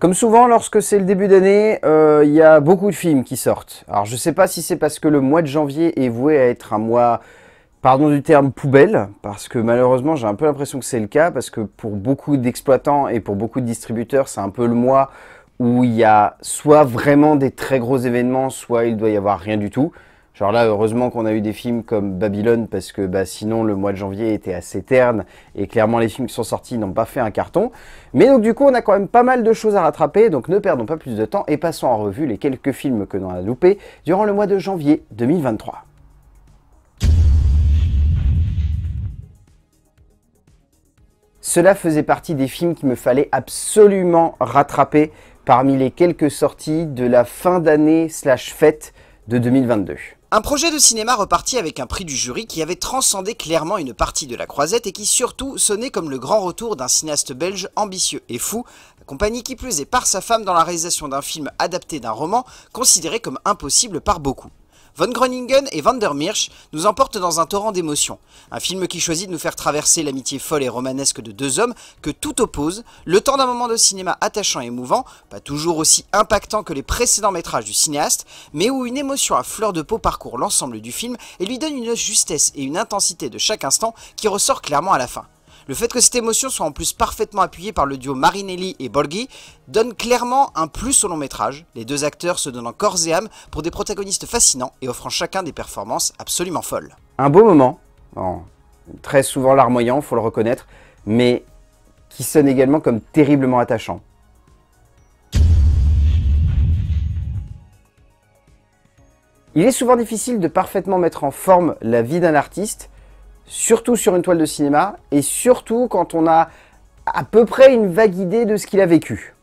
Comme souvent, lorsque c'est le début d'année, euh, il y a beaucoup de films qui sortent. Alors je sais pas si c'est parce que le mois de janvier est voué à être un mois, pardon du terme, poubelle, parce que malheureusement j'ai un peu l'impression que c'est le cas, parce que pour beaucoup d'exploitants et pour beaucoup de distributeurs, c'est un peu le mois où il y a soit vraiment des très gros événements, soit il doit y avoir rien du tout. Genre là, heureusement qu'on a eu des films comme Babylone, parce que bah, sinon le mois de janvier était assez terne, et clairement les films qui sont sortis n'ont pas fait un carton. Mais donc du coup, on a quand même pas mal de choses à rattraper, donc ne perdons pas plus de temps et passons en revue les quelques films que l'on a loupés durant le mois de janvier 2023. Cela faisait partie des films qu'il me fallait absolument rattraper parmi les quelques sorties de la fin d'année slash fête de 2022. Un projet de cinéma reparti avec un prix du jury qui avait transcendé clairement une partie de la croisette et qui surtout sonnait comme le grand retour d'un cinéaste belge ambitieux et fou, accompagné qui plus est par sa femme dans la réalisation d'un film adapté d'un roman considéré comme impossible par beaucoup. Von Groningen et Van der Mirsch nous emportent dans un torrent d'émotions. Un film qui choisit de nous faire traverser l'amitié folle et romanesque de deux hommes que tout oppose, le temps d'un moment de cinéma attachant et émouvant, pas toujours aussi impactant que les précédents métrages du cinéaste, mais où une émotion à fleur de peau parcourt l'ensemble du film et lui donne une justesse et une intensité de chaque instant qui ressort clairement à la fin. Le fait que cette émotion soit en plus parfaitement appuyée par le duo Marinelli et Borghi donne clairement un plus au long métrage, les deux acteurs se donnant corps et âme pour des protagonistes fascinants et offrant chacun des performances absolument folles. Un beau moment, très souvent larmoyant, faut le reconnaître, mais qui sonne également comme terriblement attachant. Il est souvent difficile de parfaitement mettre en forme la vie d'un artiste, surtout sur une toile de cinéma, et surtout quand on a à peu près une vague idée de ce qu'il a vécu.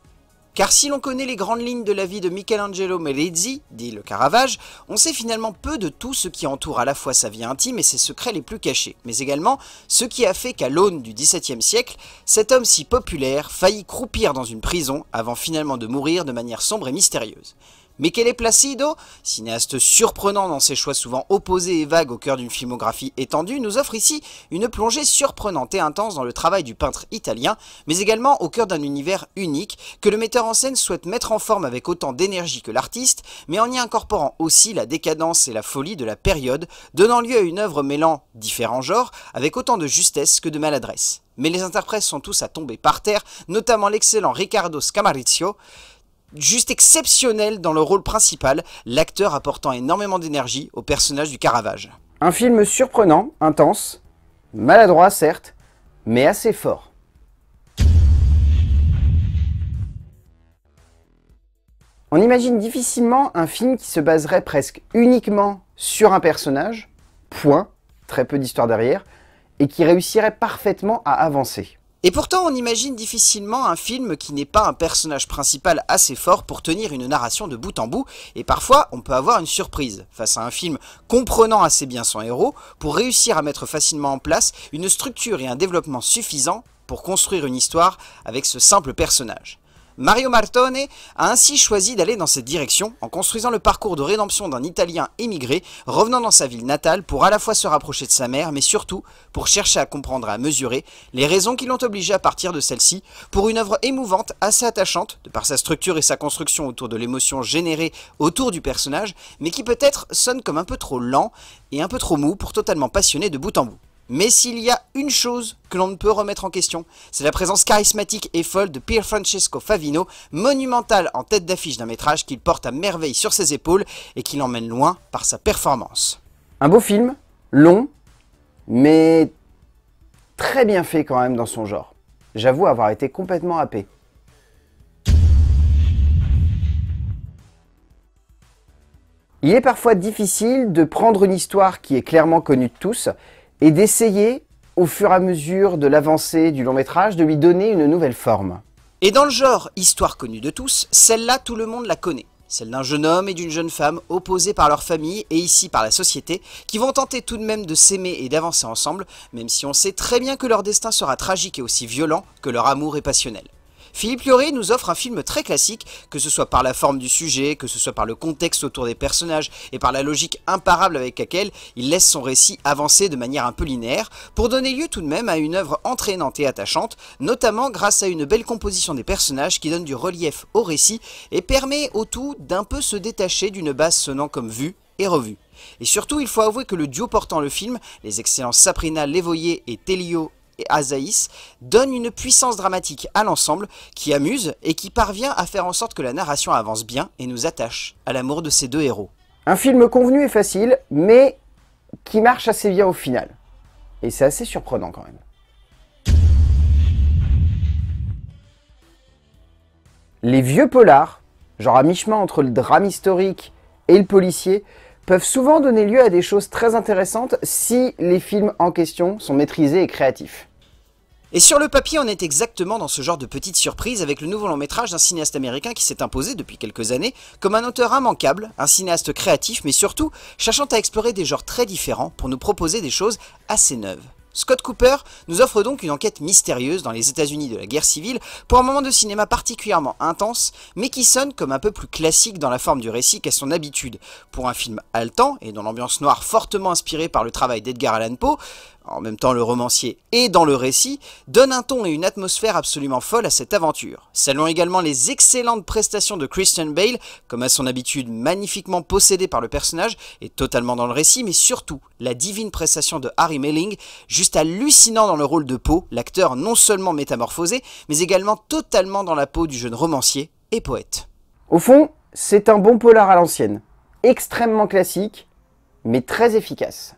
Car si l'on connaît les grandes lignes de la vie de Michelangelo Merezzi, dit le Caravage, on sait finalement peu de tout ce qui entoure à la fois sa vie intime et ses secrets les plus cachés, mais également ce qui a fait qu'à l'aune du XVIIe siècle, cet homme si populaire faillit croupir dans une prison avant finalement de mourir de manière sombre et mystérieuse. Michele Placido, cinéaste surprenant dans ses choix souvent opposés et vagues au cœur d'une filmographie étendue, nous offre ici une plongée surprenante et intense dans le travail du peintre italien, mais également au cœur d'un univers unique que le metteur en scène souhaite mettre en forme avec autant d'énergie que l'artiste, mais en y incorporant aussi la décadence et la folie de la période, donnant lieu à une œuvre mêlant différents genres avec autant de justesse que de maladresse. Mais les interprètes sont tous à tomber par terre, notamment l'excellent Riccardo Scamarizio, juste exceptionnel dans le rôle principal, l'acteur apportant énormément d'énergie au personnage du Caravage. Un film surprenant, intense, maladroit certes, mais assez fort. On imagine difficilement un film qui se baserait presque uniquement sur un personnage, point, très peu d'histoire derrière, et qui réussirait parfaitement à avancer. Et pourtant, on imagine difficilement un film qui n'est pas un personnage principal assez fort pour tenir une narration de bout en bout, et parfois on peut avoir une surprise face à un film comprenant assez bien son héros pour réussir à mettre facilement en place une structure et un développement suffisants pour construire une histoire avec ce simple personnage. Mario Martone a ainsi choisi d'aller dans cette direction en construisant le parcours de rédemption d'un Italien émigré revenant dans sa ville natale pour à la fois se rapprocher de sa mère mais surtout pour chercher à comprendre et à mesurer les raisons qui l'ont obligé à partir de celle-ci pour une œuvre émouvante, assez attachante de par sa structure et sa construction autour de l'émotion générée autour du personnage mais qui peut-être sonne comme un peu trop lent et un peu trop mou pour totalement passionner de bout en bout. Mais s'il y a une chose que l'on ne peut remettre en question, c'est la présence charismatique et folle de Pier Francesco Favino, monumental en tête d'affiche d'un métrage qu'il porte à merveille sur ses épaules et qui l'emmène loin par sa performance. Un beau film, long, mais très bien fait quand même dans son genre. J'avoue avoir été complètement happé. Il est parfois difficile de prendre une histoire qui est clairement connue de tous et d'essayer, au fur et à mesure de l'avancée du long métrage, de lui donner une nouvelle forme. Et dans le genre histoire connue de tous, celle-là tout le monde la connaît. Celle d'un jeune homme et d'une jeune femme opposés par leur famille et ici par la société, qui vont tenter tout de même de s'aimer et d'avancer ensemble, même si on sait très bien que leur destin sera tragique et aussi violent que leur amour est passionnel. Philippe Lioré nous offre un film très classique, que ce soit par la forme du sujet, que ce soit par le contexte autour des personnages et par la logique imparable avec laquelle il laisse son récit avancer de manière un peu linéaire, pour donner lieu tout de même à une œuvre entraînante et attachante, notamment grâce à une belle composition des personnages qui donne du relief au récit et permet au tout d'un peu se détacher d'une base sonnant comme vue et revue. Et surtout, il faut avouer que le duo portant le film, les excellents Sabrina Levoyer et Telio et Azaïs, donnent une puissance dramatique à l'ensemble qui amuse et qui parvient à faire en sorte que la narration avance bien et nous attache à l'amour de ces deux héros. Un film convenu et facile, mais qui marche assez bien au final. Et c'est assez surprenant quand même. Les vieux polars, genre à mi-chemin entre le drame historique et le policier, peuvent souvent donner lieu à des choses très intéressantes si les films en question sont maîtrisés et créatifs. Et sur le papier, on est exactement dans ce genre de petite surprise avec le nouveau long métrage d'un cinéaste américain qui s'est imposé depuis quelques années comme un auteur immanquable, un cinéaste créatif, mais surtout cherchant à explorer des genres très différents pour nous proposer des choses assez neuves. Scott Cooper nous offre donc une enquête mystérieuse dans les États-Unis de la guerre civile pour un moment de cinéma particulièrement intense, mais qui sonne comme un peu plus classique dans la forme du récit qu'à son habitude. Pour un film haletant et dont l'ambiance noire fortement inspirée par le travail d'Edgar Allan Poe, en même temps le romancier et dans le récit, donne un ton et une atmosphère absolument folle à cette aventure. Saluons également les excellentes prestations de Christian Bale, comme à son habitude magnifiquement possédé par le personnage et totalement dans le récit, mais surtout la divine prestation de Harry Melling, juste hallucinant dans le rôle de Poe, l'acteur non seulement métamorphosé, mais également totalement dans la peau du jeune romancier et poète. Au fond, c'est un bon polar à l'ancienne, extrêmement classique, mais très efficace.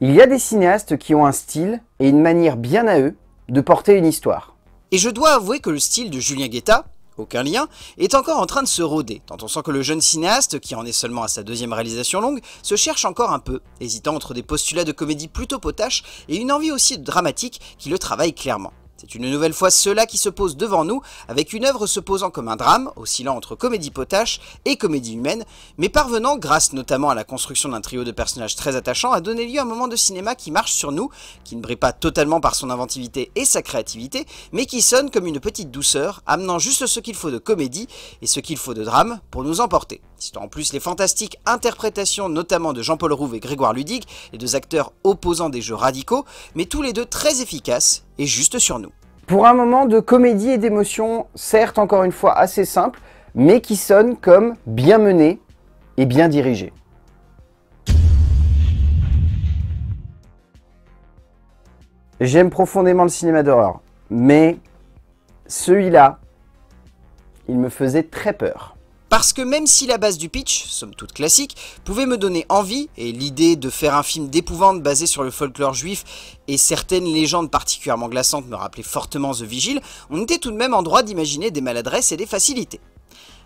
Il y a des cinéastes qui ont un style et une manière bien à eux de porter une histoire. Et je dois avouer que le style de Julien Guetta, aucun lien, est encore en train de se rôder, tant on sent que le jeune cinéaste, qui en est seulement à sa deuxième réalisation longue, se cherche encore un peu, hésitant entre des postulats de comédie plutôt potache et une envie aussi dramatique qui le travaille clairement. C'est une nouvelle fois cela qui se pose devant nous, avec une œuvre se posant comme un drame, oscillant entre comédie potache et comédie humaine, mais parvenant, grâce notamment à la construction d'un trio de personnages très attachants, à donner lieu à un moment de cinéma qui marche sur nous, qui ne brille pas totalement par son inventivité et sa créativité, mais qui sonne comme une petite douceur, amenant juste ce qu'il faut de comédie et ce qu'il faut de drame pour nous emporter. En plus les fantastiques interprétations notamment de Jean-Paul Rouve et Grégoire Ludig, les deux acteurs opposant des jeux radicaux, mais tous les deux très efficaces et juste sur nous. Pour un moment de comédie et d'émotion, certes encore une fois assez simple, mais qui sonne comme bien mené et bien dirigé. J'aime profondément le cinéma d'horreur, mais celui-là, il me faisait très peur. Parce que même si la base du pitch, somme toute classique, pouvait me donner envie, et l'idée de faire un film d'épouvante basé sur le folklore juif et certaines légendes particulièrement glaçantes me rappelait fortement The Vigil, on était tout de même en droit d'imaginer des maladresses et des facilités.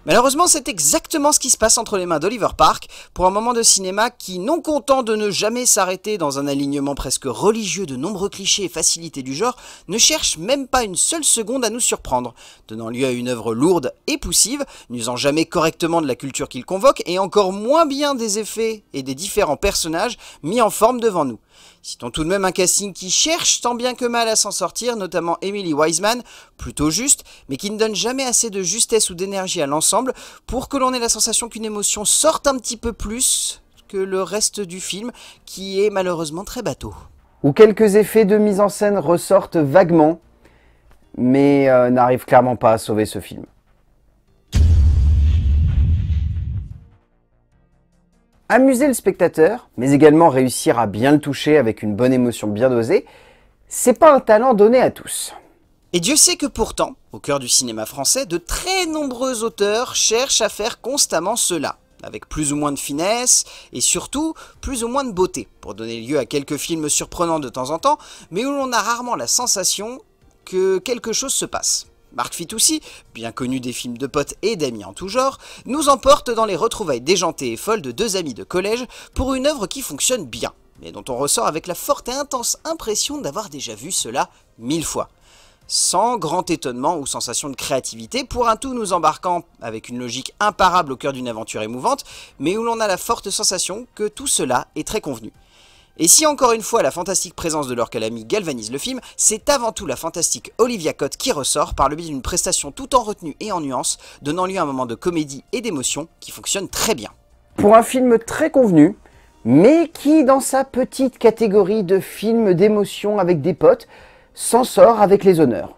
Malheureusement, c'est exactement ce qui se passe entre les mains d'Oliver Park pour un moment de cinéma qui, non content de ne jamais s'arrêter dans un alignement presque religieux de nombreux clichés et facilités du genre, ne cherche même pas une seule seconde à nous surprendre, donnant lieu à une œuvre lourde et poussive, n'usant jamais correctement de la culture qu'il convoque et encore moins bien des effets et des différents personnages mis en forme devant nous. Citons tout de même un casting qui cherche tant bien que mal à s'en sortir, notamment Emily Wiseman, plutôt juste, mais qui ne donne jamais assez de justesse ou d'énergie à l'ensemble pour que l'on ait la sensation qu'une émotion sorte un petit peu plus que le reste du film, qui est malheureusement très bateau. Où quelques effets de mise en scène ressortent vaguement, mais euh, n'arrivent clairement pas à sauver ce film. Amuser le spectateur, mais également réussir à bien le toucher avec une bonne émotion bien dosée, c'est pas un talent donné à tous. Et Dieu sait que pourtant, au cœur du cinéma français, de très nombreux auteurs cherchent à faire constamment cela, avec plus ou moins de finesse et surtout plus ou moins de beauté, pour donner lieu à quelques films surprenants de temps en temps, mais où l'on a rarement la sensation que quelque chose se passe. Marc Fitoussi, bien connu des films de potes et d'amis en tout genre, nous emporte dans les retrouvailles déjantées et folles de deux amis de collège pour une œuvre qui fonctionne bien, mais dont on ressort avec la forte et intense impression d'avoir déjà vu cela mille fois. Sans grand étonnement ou sensation de créativité, pour un tout nous embarquant avec une logique imparable au cœur d'une aventure émouvante, mais où l'on a la forte sensation que tout cela est très convenu. Et si encore une fois la fantastique présence de leur calami galvanise le film, c'est avant tout la fantastique Olivia Cott qui ressort par le biais d'une prestation tout en retenue et en nuance, donnant lieu à un moment de comédie et d'émotion qui fonctionne très bien. Pour un film très convenu, mais qui dans sa petite catégorie de film d'émotion avec des potes, s'en sort avec les honneurs.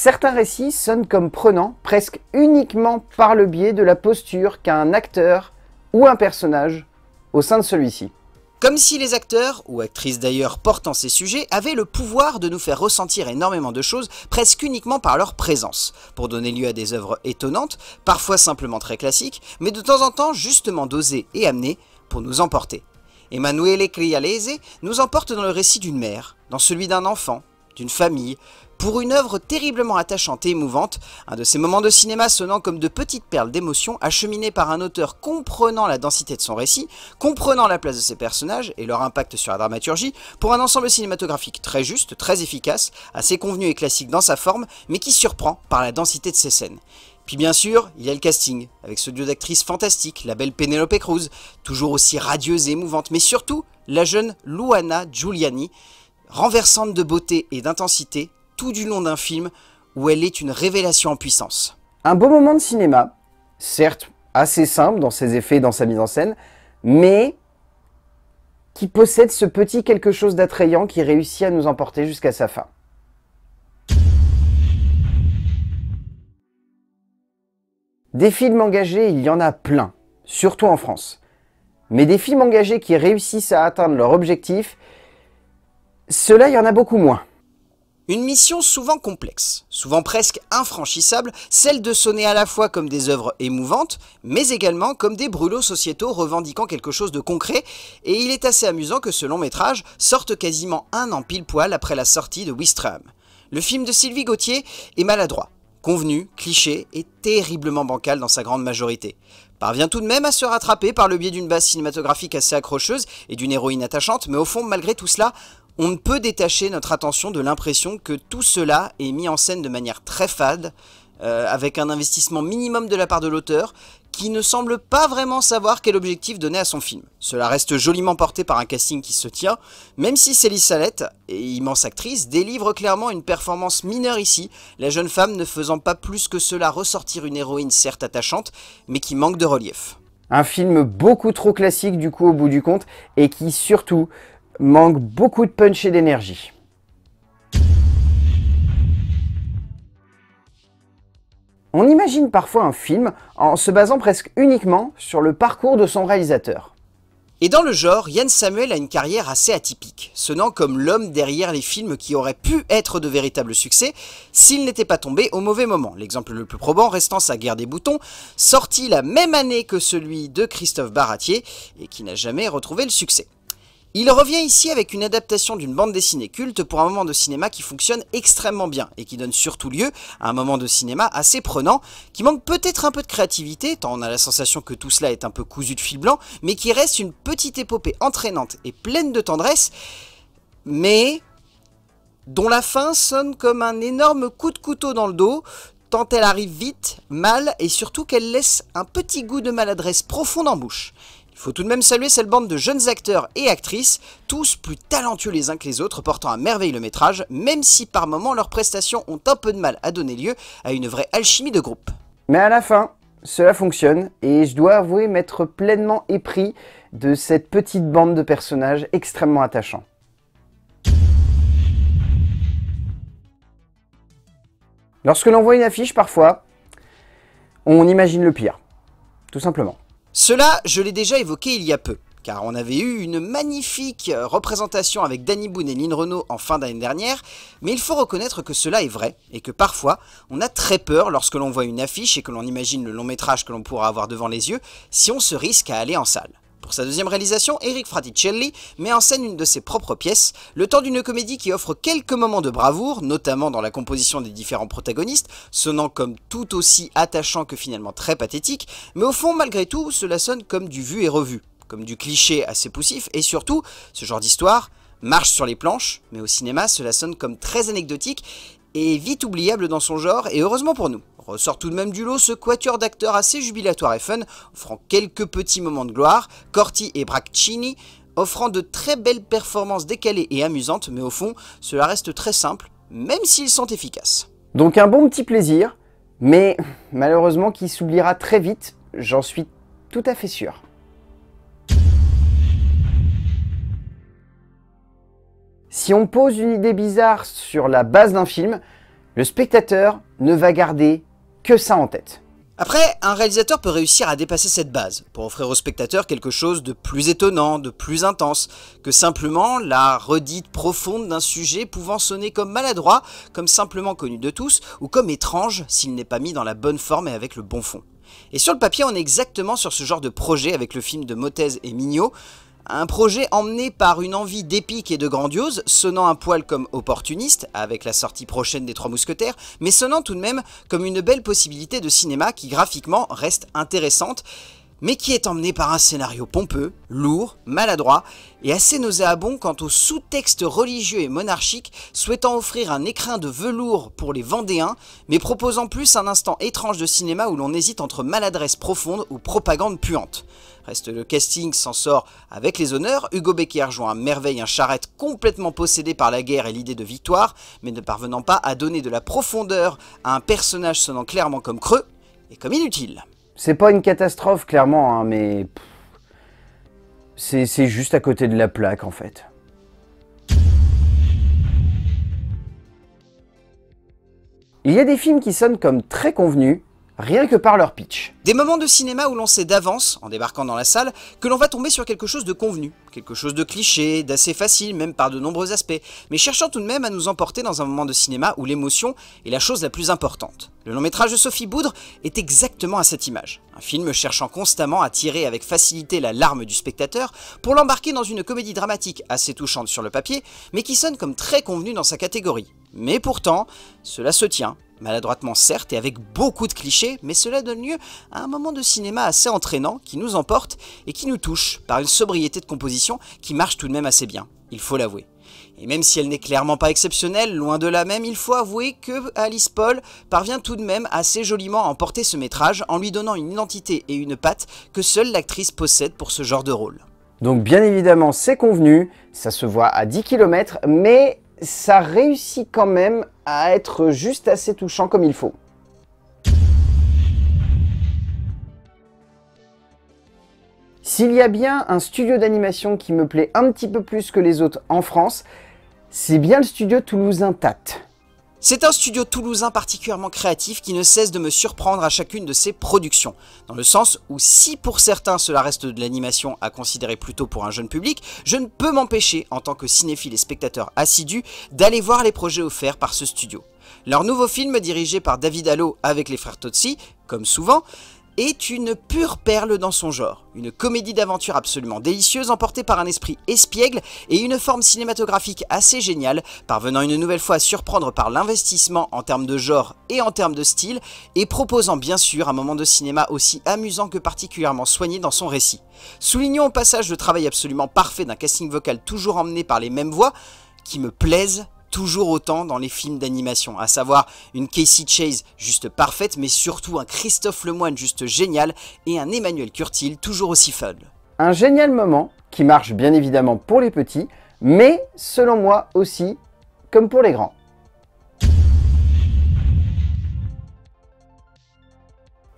Certains récits sonnent comme prenant presque uniquement par le biais de la posture qu'a un acteur ou un personnage au sein de celui-ci. Comme si les acteurs, ou actrices d'ailleurs portant ces sujets, avaient le pouvoir de nous faire ressentir énormément de choses presque uniquement par leur présence, pour donner lieu à des œuvres étonnantes, parfois simplement très classiques, mais de temps en temps justement dosées et amenées pour nous emporter. Emanuele Crialese nous emporte dans le récit d'une mère, dans celui d'un enfant, d'une famille, pour une œuvre terriblement attachante et émouvante, un de ces moments de cinéma sonnant comme de petites perles d'émotion acheminées par un auteur comprenant la densité de son récit, comprenant la place de ses personnages et leur impact sur la dramaturgie, pour un ensemble cinématographique très juste, très efficace, assez convenu et classique dans sa forme, mais qui surprend par la densité de ses scènes. Puis bien sûr, il y a le casting, avec ce duo d'actrices fantastiques, la belle Penelope Cruz, toujours aussi radieuse et émouvante, mais surtout la jeune Luana Giuliani, renversante de beauté et d'intensité, tout du long d'un film où elle est une révélation en puissance. Un beau moment de cinéma, certes assez simple dans ses effets et dans sa mise en scène, mais qui possède ce petit quelque chose d'attrayant qui réussit à nous emporter jusqu'à sa fin. Des films engagés, il y en a plein, surtout en France. Mais des films engagés qui réussissent à atteindre leur objectif, cela, il y en a beaucoup moins. Une mission souvent complexe, souvent presque infranchissable, celle de sonner à la fois comme des œuvres émouvantes, mais également comme des brûlots sociétaux revendiquant quelque chose de concret, et il est assez amusant que ce long métrage sorte quasiment un an pile poil après la sortie de Wistram. Le film de Sylvie Gauthier est maladroit, convenu, cliché et terriblement bancal dans sa grande majorité. Parvient tout de même à se rattraper par le biais d'une base cinématographique assez accrocheuse et d'une héroïne attachante, mais au fond, malgré tout cela, on ne peut détacher notre attention de l'impression que tout cela est mis en scène de manière très fade, euh, avec un investissement minimum de la part de l'auteur, qui ne semble pas vraiment savoir quel objectif donner à son film. Cela reste joliment porté par un casting qui se tient, même si Célie Salette, immense actrice, délivre clairement une performance mineure ici, la jeune femme ne faisant pas plus que cela ressortir une héroïne certes attachante, mais qui manque de relief. Un film beaucoup trop classique du coup au bout du compte, et qui surtout manque beaucoup de punch et d'énergie. On imagine parfois un film en se basant presque uniquement sur le parcours de son réalisateur. Et dans le genre, Yann Samuel a une carrière assez atypique, sonnant comme l'homme derrière les films qui auraient pu être de véritables succès s'il n'était pas tombé au mauvais moment. L'exemple le plus probant restant sa guerre des boutons, sorti la même année que celui de Christophe Baratier et qui n'a jamais retrouvé le succès. Il revient ici avec une adaptation d'une bande dessinée culte pour un moment de cinéma qui fonctionne extrêmement bien et qui donne surtout lieu à un moment de cinéma assez prenant, qui manque peut-être un peu de créativité, tant on a la sensation que tout cela est un peu cousu de fil blanc, mais qui reste une petite épopée entraînante et pleine de tendresse, mais dont la fin sonne comme un énorme coup de couteau dans le dos, tant elle arrive vite, mal, et surtout qu'elle laisse un petit goût de maladresse profonde en bouche. Il faut tout de même saluer cette bande de jeunes acteurs et actrices, tous plus talentueux les uns que les autres, portant à merveille le métrage, même si par moments leurs prestations ont un peu de mal à donner lieu à une vraie alchimie de groupe. Mais à la fin, cela fonctionne, et je dois avouer m'être pleinement épris de cette petite bande de personnages extrêmement attachants. Lorsque l'on voit une affiche, parfois, on imagine le pire, tout simplement. Cela, je l'ai déjà évoqué il y a peu, car on avait eu une magnifique représentation avec Danny Boone et Lynn Renault en fin d'année dernière, mais il faut reconnaître que cela est vrai, et que parfois, on a très peur lorsque l'on voit une affiche et que l'on imagine le long métrage que l'on pourra avoir devant les yeux, si on se risque à aller en salle. Pour sa deuxième réalisation, Eric Fraticelli met en scène une de ses propres pièces, le temps d'une comédie qui offre quelques moments de bravoure, notamment dans la composition des différents protagonistes, sonnant comme tout aussi attachant que finalement très pathétique, mais au fond, malgré tout, cela sonne comme du vu et revu, comme du cliché assez poussif, et surtout, ce genre d'histoire marche sur les planches, mais au cinéma, cela sonne comme très anecdotique et vite oubliable dans son genre, et heureusement pour nous. Ressort tout de même du lot ce quatuor d'acteurs assez jubilatoire et fun, offrant quelques petits moments de gloire, Corti et Bracchini, offrant de très belles performances décalées et amusantes, mais au fond, cela reste très simple, même s'ils sont efficaces. Donc un bon petit plaisir, mais malheureusement qui s'oubliera très vite, j'en suis tout à fait sûr. Si on pose une idée bizarre sur la base d'un film, le spectateur ne va garder ça en tête. Après, un réalisateur peut réussir à dépasser cette base pour offrir au spectateur quelque chose de plus étonnant, de plus intense, que simplement la redite profonde d'un sujet pouvant sonner comme maladroit, comme simplement connu de tous, ou comme étrange s'il n'est pas mis dans la bonne forme et avec le bon fond. Et sur le papier, on est exactement sur ce genre de projet avec le film de Motez et Mignot, un projet emmené par une envie d'épique et de grandiose, sonnant un poil comme opportuniste, avec la sortie prochaine des Trois Mousquetaires, mais sonnant tout de même comme une belle possibilité de cinéma qui graphiquement reste intéressante, mais qui est emmenée par un scénario pompeux, lourd, maladroit, et assez nauséabond quant au sous-texte religieux et monarchique, souhaitant offrir un écrin de velours pour les Vendéens, mais proposant plus un instant étrange de cinéma où l'on hésite entre maladresse profonde ou propagande puante. Reste le casting s'en sort avec les honneurs. Hugo Becker joue à merveille un charrette complètement possédé par la guerre et l'idée de victoire, mais ne parvenant pas à donner de la profondeur à un personnage sonnant clairement comme creux et comme inutile. C'est pas une catastrophe clairement, hein, mais c'est juste à côté de la plaque en fait. Il y a des films qui sonnent comme très convenus, rien que par leur pitch. Des moments de cinéma où l'on sait d'avance, en débarquant dans la salle, que l'on va tomber sur quelque chose de convenu, quelque chose de cliché, d'assez facile, même par de nombreux aspects, mais cherchant tout de même à nous emporter dans un moment de cinéma où l'émotion est la chose la plus importante. Le long métrage de Sophie Boudre est exactement à cette image. Un film cherchant constamment à tirer avec facilité la larme du spectateur pour l'embarquer dans une comédie dramatique assez touchante sur le papier, mais qui sonne comme très convenu dans sa catégorie. Mais pourtant, cela se tient, maladroitement certes et avec beaucoup de clichés, mais cela donne lieu à un moment de cinéma assez entraînant qui nous emporte et qui nous touche par une sobriété de composition qui marche tout de même assez bien, il faut l'avouer. Et même si elle n'est clairement pas exceptionnelle, loin de là même, il faut avouer que Alice Paul parvient tout de même assez joliment à emporter ce métrage en lui donnant une identité et une patte que seule l'actrice possède pour ce genre de rôle. Donc bien évidemment c'est convenu, ça se voit à 10 km, mais ça réussit quand même à être juste assez touchant comme il faut. S'il y a bien un studio d'animation qui me plaît un petit peu plus que les autres en France, c'est bien le studio toulousain TAT. C'est un studio toulousain particulièrement créatif qui ne cesse de me surprendre à chacune de ses productions, dans le sens où si pour certains cela reste de l'animation à considérer plutôt pour un jeune public, je ne peux m'empêcher, en tant que cinéphile et spectateur assidu, d'aller voir les projets offerts par ce studio. Leur nouveau film dirigé par David Allo avec les frères Totsi, comme souvent, est une pure perle dans son genre. Une comédie d'aventure absolument délicieuse emportée par un esprit espiègle et une forme cinématographique assez géniale, parvenant une nouvelle fois à surprendre par l'investissement en termes de genre et en termes de style, et proposant bien sûr un moment de cinéma aussi amusant que particulièrement soigné dans son récit. Soulignons au passage le travail absolument parfait d'un casting vocal toujours emmené par les mêmes voix, qui me plaisent toujours autant dans les films d'animation, à savoir une Casey Chase juste parfaite, mais surtout un Christophe Lemoine juste génial et un Emmanuel Curtil toujours aussi fun. Un génial moment qui marche bien évidemment pour les petits, mais selon moi aussi comme pour les grands.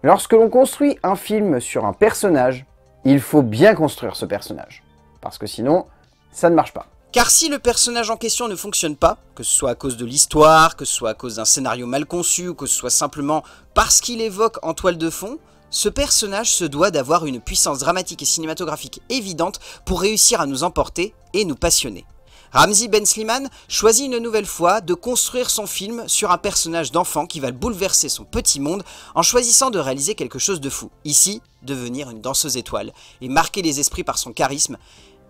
Lorsque l'on construit un film sur un personnage, il faut bien construire ce personnage, parce que sinon, ça ne marche pas. Car si le personnage en question ne fonctionne pas, que ce soit à cause de l'histoire, que ce soit à cause d'un scénario mal conçu, ou que ce soit simplement parce qu'il évoque en toile de fond, ce personnage se doit d'avoir une puissance dramatique et cinématographique évidente pour réussir à nous emporter et nous passionner. Ramzi Ben Sliman choisit une nouvelle fois de construire son film sur un personnage d'enfant qui va bouleverser son petit monde en choisissant de réaliser quelque chose de fou. Ici, devenir une danseuse étoile et marquer les esprits par son charisme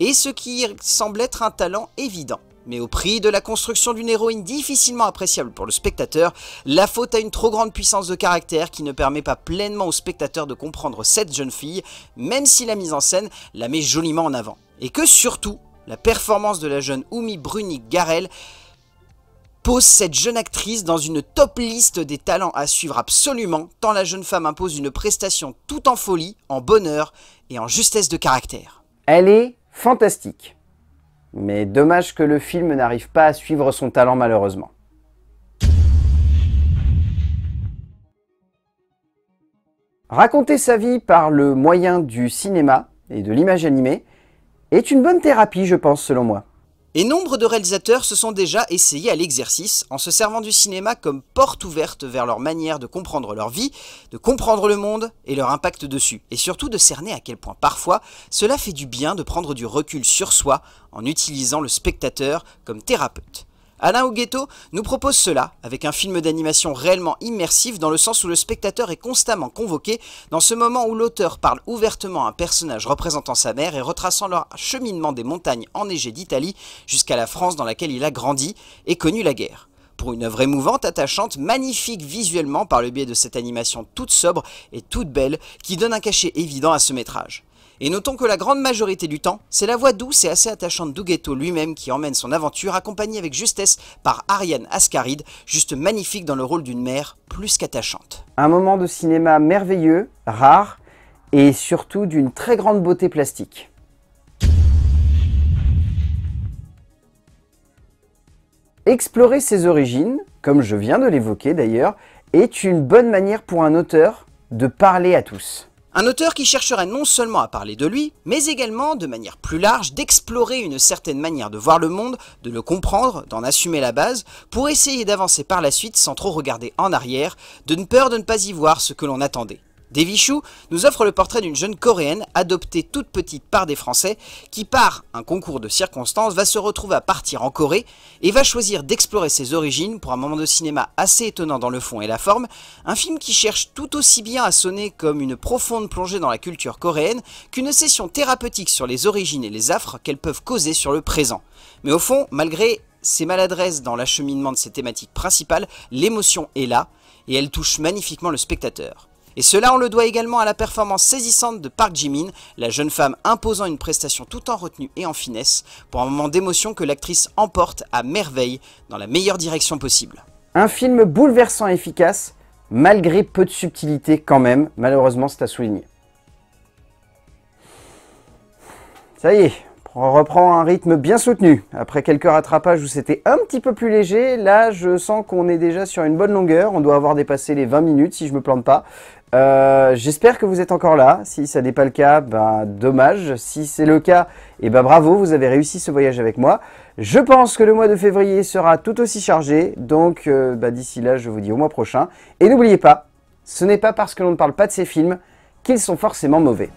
et ce qui semble être un talent évident. Mais au prix de la construction d'une héroïne difficilement appréciable pour le spectateur, la faute à une trop grande puissance de caractère qui ne permet pas pleinement au spectateur de comprendre cette jeune fille, même si la mise en scène la met joliment en avant. Et que surtout, la performance de la jeune Oumi Bruni Garel pose cette jeune actrice dans une top liste des talents à suivre absolument, tant la jeune femme impose une prestation tout en folie, en bonheur et en justesse de caractère. Elle est fantastique. Mais dommage que le film n'arrive pas à suivre son talent malheureusement. Raconter sa vie par le moyen du cinéma et de l'image animée est une bonne thérapie, je pense, selon moi. Et nombre de réalisateurs se sont déjà essayés à l'exercice en se servant du cinéma comme porte ouverte vers leur manière de comprendre leur vie, de comprendre le monde et leur impact dessus, et surtout de cerner à quel point parfois cela fait du bien de prendre du recul sur soi en utilisant le spectateur comme thérapeute. Alain Huguetto nous propose cela avec un film d'animation réellement immersif dans le sens où le spectateur est constamment convoqué dans ce moment où l'auteur parle ouvertement à un personnage représentant sa mère et retraçant leur cheminement des montagnes enneigées d'Italie jusqu'à la France dans laquelle il a grandi et connu la guerre pour une œuvre émouvante, attachante, magnifique visuellement par le biais de cette animation toute sobre et toute belle qui donne un cachet évident à ce métrage. Et notons que la grande majorité du temps, c'est la voix douce et assez attachante d'Ughetto lui-même qui emmène son aventure, accompagnée avec justesse par Ariane Ascaride, juste magnifique dans le rôle d'une mère plus qu'attachante. Un moment de cinéma merveilleux, rare, et surtout d'une très grande beauté plastique. Explorer ses origines, comme je viens de l'évoquer d'ailleurs, est une bonne manière pour un auteur de parler à tous. Un auteur qui chercherait non seulement à parler de lui, mais également, de manière plus large, d'explorer une certaine manière de voir le monde, de le comprendre, d'en assumer la base, pour essayer d'avancer par la suite sans trop regarder en arrière, de peur de ne pas y voir ce que l'on attendait. Chou nous offre le portrait d'une jeune coréenne adoptée toute petite par des Français qui, par un concours de circonstances, va se retrouver à partir en Corée et va choisir d'explorer ses origines pour un moment de cinéma assez étonnant dans le fond et la forme, un film qui cherche tout aussi bien à sonner comme une profonde plongée dans la culture coréenne qu'une session thérapeutique sur les origines et les affres qu'elles peuvent causer sur le présent. Mais au fond, malgré ses maladresses dans l'acheminement de ses thématiques principales, l'émotion est là et elle touche magnifiquement le spectateur. Et cela on le doit également à la performance saisissante de Park Jimin, la jeune femme imposant une prestation tout en retenue et en finesse, pour un moment d'émotion que l'actrice emporte à merveille dans la meilleure direction possible. Un film bouleversant et efficace, malgré peu de subtilité quand même, malheureusement c'est à souligner. Ça y est, on reprend un rythme bien soutenu. Après quelques rattrapages où c'était un petit peu plus léger, là je sens qu'on est déjà sur une bonne longueur. On doit avoir dépassé les 20 minutes si je me plante pas. Euh, j'espère que vous êtes encore là. Si ça n'est pas le cas, ben, dommage. Si c'est le cas, eh ben, bravo, vous avez réussi ce voyage avec moi. Je pense que le mois de février sera tout aussi chargé. Donc euh, bah, d'ici là, je vous dis au mois prochain. Et n'oubliez pas, ce n'est pas parce que l'on ne parle pas de ces films qu'ils sont forcément mauvais.